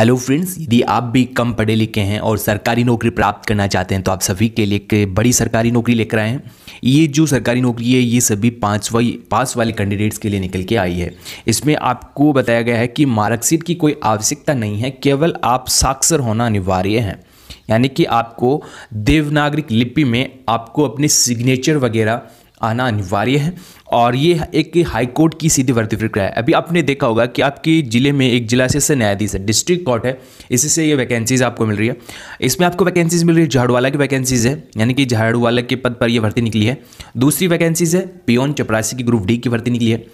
Hello friends यदि आप भी कम पढ़े लिखे हैं और सरकारी नौकरी प्राप्त करना चाहते हैं तो आप सभी के लिए बड़ी सरकारी नौकरी लेकर आए हैं। ये जो सरकारी नौकरी है, ये सभी पाँच वाई पास वाले कैंडिडेट्स के लिए निकल के आई है। इसमें आपको बताया गया है कि मार्कशीट की कोई आवश्यकता नहीं है, केवल आप साक्षर होना अनिवार्य है। यानी कि आपको देवनागरिक लिपि में आपको अपने सिग्नेचर वगैरह आना अनिवार्य है। और ये एक हाई कोर्ट की सीधी भर्ती प्रक्रिया है। अभी आपने देखा होगा कि आपके ज़िले में एक जिला से न्यायाधीश है डिस्ट्रिक्ट कोर्ट है। इसी से ये वैकेंसीज आपको मिल रही है। इसमें आपको वैकेंसीज मिल रही है, झाड़ूवाला की वैकेंसीज है, यानी कि झाड़ूवाला के पद पर यह भर्ती निकली है। दूसरी वैकेंसीज है पियोन चपरासी की ग्रुप डी की भर्ती निकली है।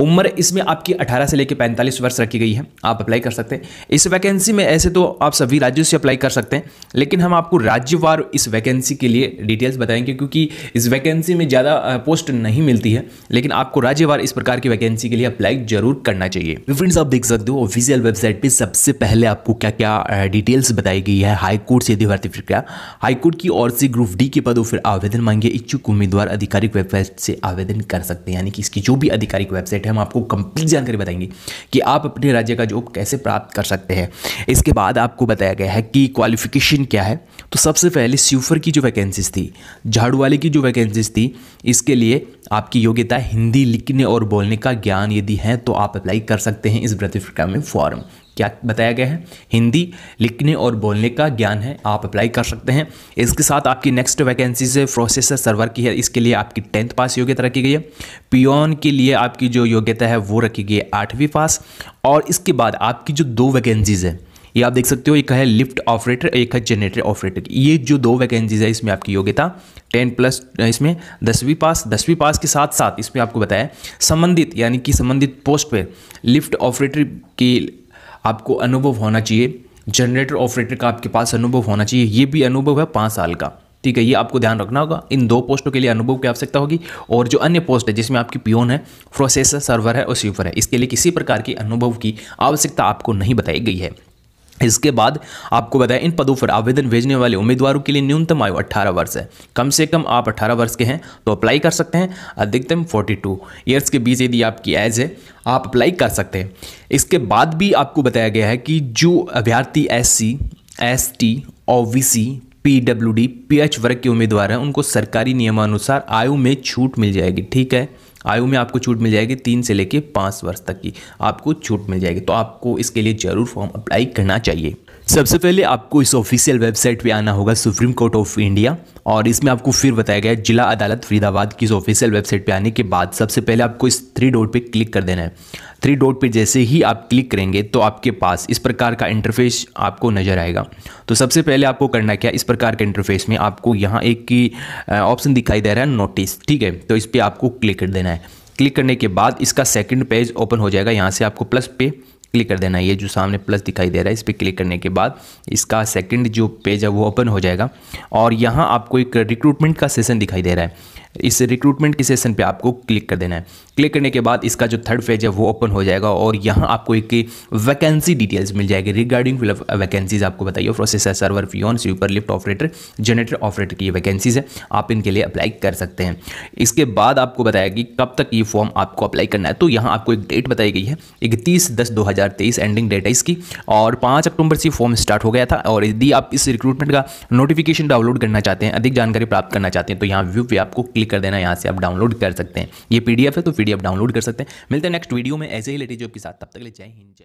उम्र इसमें आपकी 18 से लेकर 45 वर्ष रखी गई है। आप अप्लाई कर सकते हैं। इस वैकेंसी में ऐसे तो आप सभी राज्यों से अप्लाई कर सकते हैं, लेकिन हम आपको राज्यवार इस वैकेंसी के लिए डिटेल्स बताएँगे, क्योंकि इस वैकेंसी में ज़्यादा पोस्ट नहीं मिलती है, लेकिन आपको राज्यवार इस प्रकार की वैकेंसी के लिए अप्लाई ज़रूर करना चाहिए। फ्रेंड्स आप देख सकते हो ऑफिशियल वेबसाइट पर सबसे पहले आपको क्या क्या डिटेल्स बताई गई है। हाईकोर्ट से भर्ती प्रक्रिया हाईकोर्ट की ओर से ग्रुप डी के पदों फिर आवेदन मांगे। इच्छुक उम्मीदवार आधिकारिक वेबसाइट से आवेदन कर सकते हैं, यानी कि इसकी जो भी आधिकारिक वेबसाइट है हम आपको कंप्लीट जानकारी बताएँगे कि आप अपने राज्य का जॉब कैसे प्राप्त कर सकते हैं। इसके बाद आपको बताया गया है कि क्वालिफिकेशन क्या है। तो सबसे पहले स्यूफर की जो वैकेंसीज थी झाड़ू वाले की जो वैकेंसीज थी, इसके लिए आपकी योग्यता हिंदी लिखने और बोलने का ज्ञान यदि है तो आप अप्लाई कर सकते हैं इस भर्ती में फॉर्म क्या बताया गया है? हिंदी लिखने और बोलने का ज्ञान है, आप अप्लाई कर सकते हैं। इसके साथ आपकी नेक्स्ट वैकेंसी से प्रोसेसर सर्वर की है, इसके लिए आपकी टेंथ पास योग्यता रखी गई है। पियोन के लिए आपकी जो योग्यता है, वो रखी गई है आठवीं पास और इसके बाद आपकी जो दो वैकेंसीज है, ये आप देख सकते हो, एक है लिफ्ट ऑपरेटर, एक है जनरेटर ऑपरेटर ये जो दो वैकेंसीज है, इसमें आपकी योग्यता टेन प्लस, इसमें दसवीं पास दसवीं पास के साथ साथ इसमें आपको बताया, संबंधित, यानी कि संबंधित पोस्ट पे लिफ्ट ऑपरेटर की आपको अनुभव होना चाहिए। जनरेटर ऑपरेटर का आपके पास अनुभव होना चाहिए। ये भी अनुभव है पाँच साल का। ठीक है, ये आपको ध्यान रखना होगा। इन दो पोस्टों के लिए अनुभव की आवश्यकता होगी और जो अन्य पोस्ट है, जिसमें आपकी पियोन है प्रोसेसर सर्वर है, और स्वीपर है, इसके लिए किसी प्रकार की अनुभव की आवश्यकता आपको नहीं बताई गई है। इसके बाद आपको बताया इन पदों पर आवेदन भेजने वाले उम्मीदवारों के लिए न्यूनतम आयु 18 वर्ष है। कम से कम आप 18 वर्ष के हैं तो अप्लाई कर सकते हैं। अधिकतम 42 ईयर्स के बीच यदि आपकी एज है, आप अप्लाई कर सकते हैं। इसके बाद भी आपको बताया गया है कि जो अभ्यर्थी S C S T O वर्ग के उम्मीदवार हैं, उनको सरकारी नियमानुसार आयु में छूट मिल जाएगी, ठीक है? आयु में आपको छूट मिल जाएगी तीन से लेकर पाँच वर्ष तक की। आपको छूट मिल जाएगी तो आपको इसके लिए ज़रूर फॉर्म अप्लाई करना चाहिए। सबसे पहले आपको इस ऑफिशियल वेबसाइट पे आना होगा सुप्रीम कोर्ट ऑफ़ इंडिया और इसमें आपको फिर बताया गया जिला अदालत फरीदाबाद की इस ऑफिशियल वेबसाइट पे आने के बाद सबसे पहले आपको इस थ्री डॉट पे क्लिक कर देना है। थ्री डॉट पे जैसे ही आप क्लिक करेंगे तो आपके पास इस प्रकार का इंटरफेस आपको नज़र आएगा। तो सबसे पहले आपको करना क्या इस प्रकार के इंटरफेस में आपको यहाँ एक की ऑप्शन दिखाई दे रहा है नोटिस ठीक है? तो इस पर आपको क्लिक कर देना है। क्लिक करने के बाद इसका सेकंड पेज ओपन हो जाएगा। यहाँ से आपको प्लस पे क्लिक कर देना। ये जो सामने प्लस दिखाई दे रहा है, इस पर क्लिक करने के बाद इसका सेकंड जो पेज है, वो ओपन हो जाएगा। और यहाँ आपको एक रिक्रूटमेंट का सेशन दिखाई दे रहा है। इस रिक्रूटमेंट के सेशन पे आपको क्लिक कर देना है। क्लिक करने के बाद इसका जो थर्ड पेज है, वो ओपन हो जाएगा और यहाँ आपको एक वैकेंसी डिटेल्स मिल जाएगी। रिगार्डिंग वैकेंसीज आपको बताइए। Processor server Fionn super lift operator generator operator की वैकेंसीज है। आप इनके लिए अप्लाई कर सकते हैं। इसके बाद आपको बताया कि कब तक ये फॉर्म आपको अप्लाई करना है। तो यहाँ आपको एक डेट बताई गई है, इकतीस दस दो एंडिंग डेट है इसकी। और पाँच अक्टूबर से फॉर्म स्टार्ट हो गया था और यदि आप इस रिक्रूटमेंट का नोटिफिकेशन डाउनलोड करना चाहते हैं, अधिक जानकारी प्राप्त करना चाहते हैं तो यहाँ व्यू पे आपको क्लिक कर देना, यहाँ से आप डाउनलोड कर सकते हैं। ये पीडीएफ है तो पीडीएफ डाउनलोड कर सकते हैं। मिलते हैं नेक्स्ट वीडियो में, ऐसे ही लेटेज के साथ। तब तक ले जय हिंद, जय